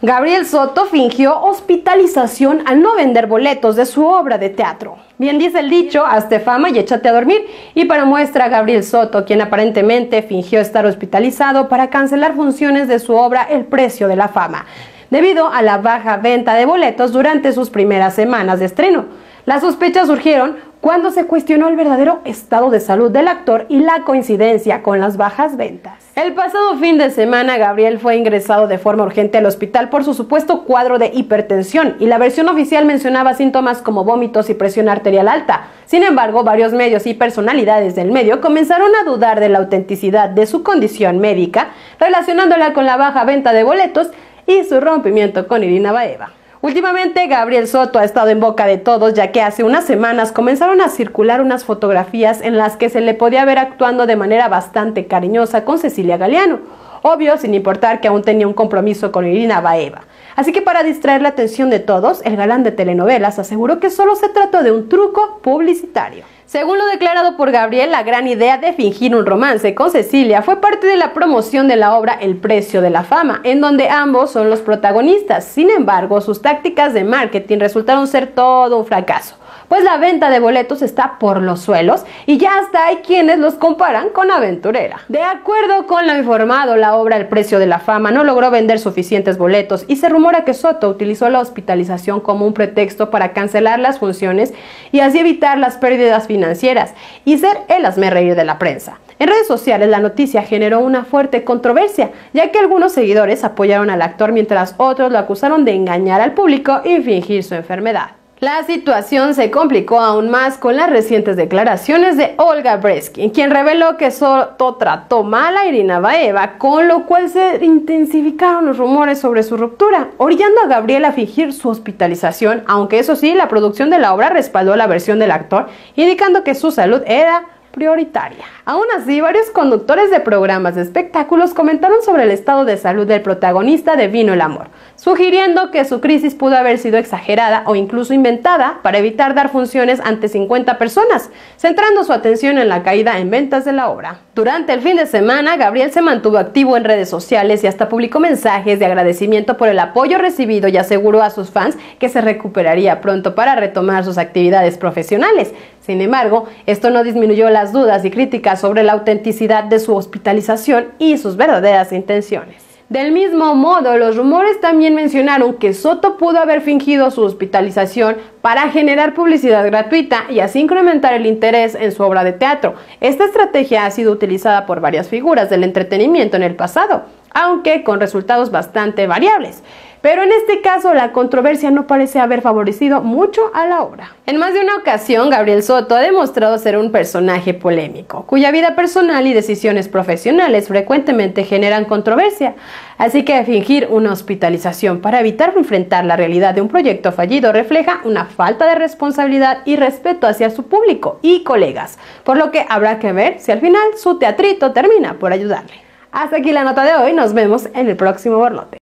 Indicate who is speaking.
Speaker 1: Gabriel Soto fingió hospitalización al no vender boletos de su obra de teatro. Bien dice el dicho, hazte fama y échate a dormir. Y para muestra, Gabriel Soto, quien aparentemente fingió estar hospitalizado para cancelar funciones de su obra El precio de la fama, debido a la baja venta de boletos durante sus primeras semanas de estreno. Las sospechas surgieron cuando se cuestionó el verdadero estado de salud del actor y la coincidencia con las bajas ventas. El pasado fin de semana, Gabriel fue ingresado de forma urgente al hospital por su supuesto cuadro de hipertensión y la versión oficial mencionaba síntomas como vómitos y presión arterial alta. Sin embargo, varios medios y personalidades del medio comenzaron a dudar de la autenticidad de su condición médica, relacionándola con la baja venta de boletos y su rompimiento con Irina Baeva. Últimamente Gabriel Soto ha estado en boca de todos ya que hace unas semanas comenzaron a circular unas fotografías en las que se le podía ver actuando de manera bastante cariñosa con Cecilia Galeano, obvio sin importar que aún tenía un compromiso con Irina Baeva. Así que para distraer la atención de todos, el galán de telenovelas aseguró que solo se trató de un truco publicitario. Según lo declarado por Gabriel, la gran idea de fingir un romance con Cecilia fue parte de la promoción de la obra El precio de la fama, en donde ambos son los protagonistas. Sin embargo, sus tácticas de marketing resultaron ser todo un fracaso pues la venta de boletos está por los suelos y ya hasta hay quienes los comparan con aventurera. De acuerdo con lo informado, la obra El precio de la fama no logró vender suficientes boletos y se rumora que Soto utilizó la hospitalización como un pretexto para cancelar las funciones y así evitar las pérdidas financieras y ser el reír de la prensa. En redes sociales la noticia generó una fuerte controversia, ya que algunos seguidores apoyaron al actor mientras otros lo acusaron de engañar al público y fingir su enfermedad. La situación se complicó aún más con las recientes declaraciones de Olga Breskin, quien reveló que Soto trató mal a Irina Baeva, con lo cual se intensificaron los rumores sobre su ruptura, orillando a Gabriel a fingir su hospitalización, aunque eso sí, la producción de la obra respaldó la versión del actor, indicando que su salud era prioritaria. Aún así, varios conductores de programas de espectáculos comentaron sobre el estado de salud del protagonista de Vino el Amor, sugiriendo que su crisis pudo haber sido exagerada o incluso inventada para evitar dar funciones ante 50 personas, centrando su atención en la caída en ventas de la obra. Durante el fin de semana, Gabriel se mantuvo activo en redes sociales y hasta publicó mensajes de agradecimiento por el apoyo recibido y aseguró a sus fans que se recuperaría pronto para retomar sus actividades profesionales. Sin embargo, esto no disminuyó las dudas y críticas sobre la autenticidad de su hospitalización y sus verdaderas intenciones. Del mismo modo, los rumores también mencionaron que Soto pudo haber fingido su hospitalización para generar publicidad gratuita y así incrementar el interés en su obra de teatro. Esta estrategia ha sido utilizada por varias figuras del entretenimiento en el pasado, aunque con resultados bastante variables. Pero en este caso la controversia no parece haber favorecido mucho a la obra. En más de una ocasión, Gabriel Soto ha demostrado ser un personaje polémico, cuya vida personal y decisiones profesionales frecuentemente generan controversia. Así que fingir una hospitalización para evitar enfrentar la realidad de un proyecto fallido refleja una falta de responsabilidad y respeto hacia su público y colegas, por lo que habrá que ver si al final su teatrito termina por ayudarle. Hasta aquí la nota de hoy, nos vemos en el próximo borlote.